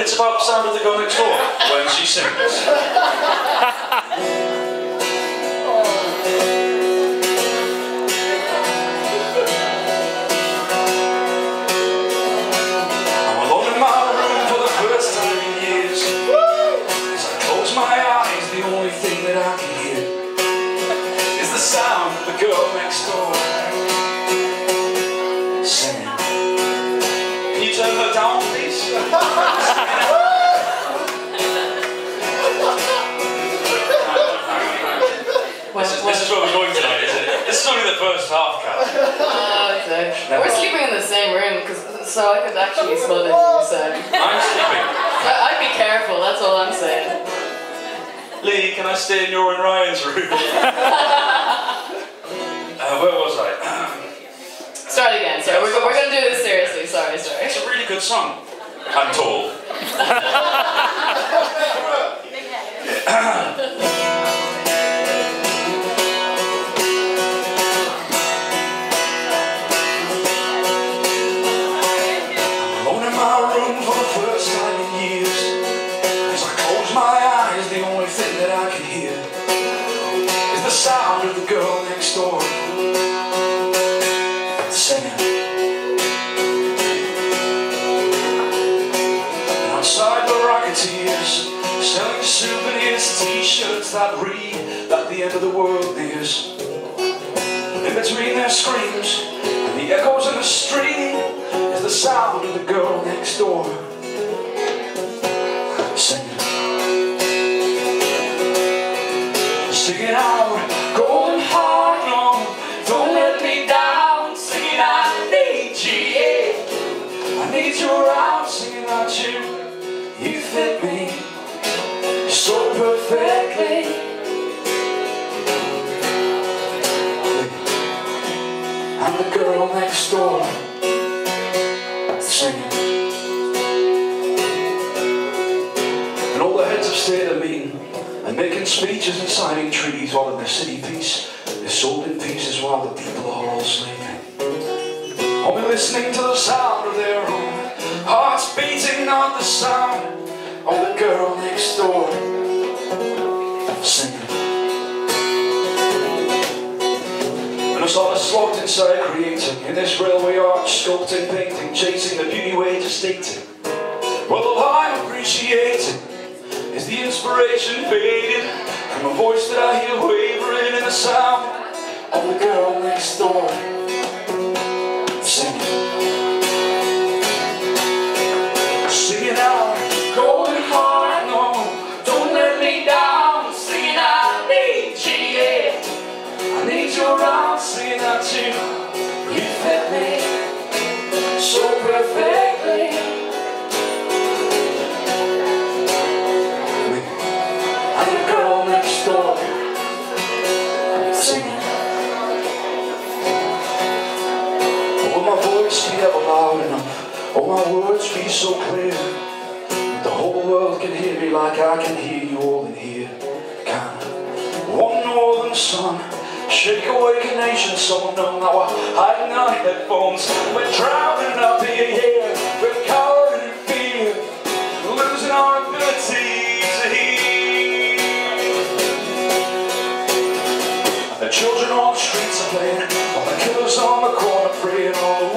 and it's about the sound of the girl next door when she sings. My eyes the only thing that I'm you turn her down, please? Well, This is, this is where we're going tonight, isn't it? This is only the first half, Kal. Oh, okay. We're sleeping in the same room, cause, so I could actually smell anything you said. I'm sleeping. But I'd be careful, that's all I'm saying. Lee, can I stay in your and Ryan's room? uh, where was I? Start again, sorry. We're, we're gonna do this seriously, sorry, sorry. It's a really good song. I'm told. t-shirts that read that the end of the world nears. In between their screams and the echoes in the street is the sound of the girl next door singing. Singing out, golden heart, no, don't let me down. Singing, I need you, yeah. I need you around, singing out. You the girl next door singing. And all the heads of state are meeting and making speeches and signing treaties while in their city peace is sold in pieces while the people are all sleeping. Only listening to the sound of their singing. And us all is locked inside creating in this railway arch, sculpting, painting, chasing the beauty way to stating. Well, the line appreciating is the inspiration fading from a voice that I hear wavering in the sound of the girl next loud enough? Will my words be so clear? that The whole world can hear me like I can hear you all in here. Can one northern sun shake awake a nation so numb now we're hiding our headphones. We're drowning up in here. We're losing our ability to hear. The children on the streets are playing, while the killers on the corner praying. All the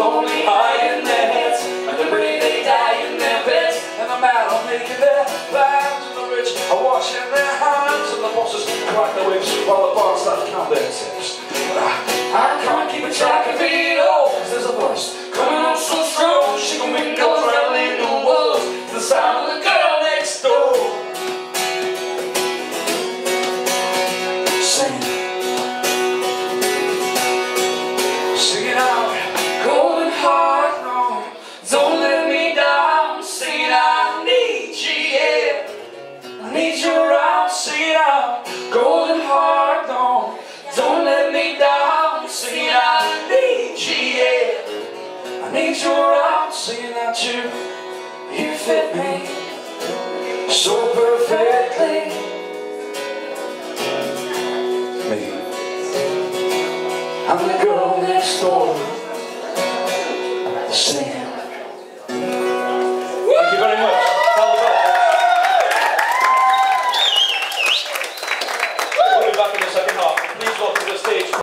lonely hide in their heads, and the brave they die in their beds. And the mad are making their plans, and the rich are washing their hands, and the bosses crack their whips while the bars start to count their tips. I, I can't keep a track of it all, Out, you, you fit me so perfectly. Me. I'm the girl next door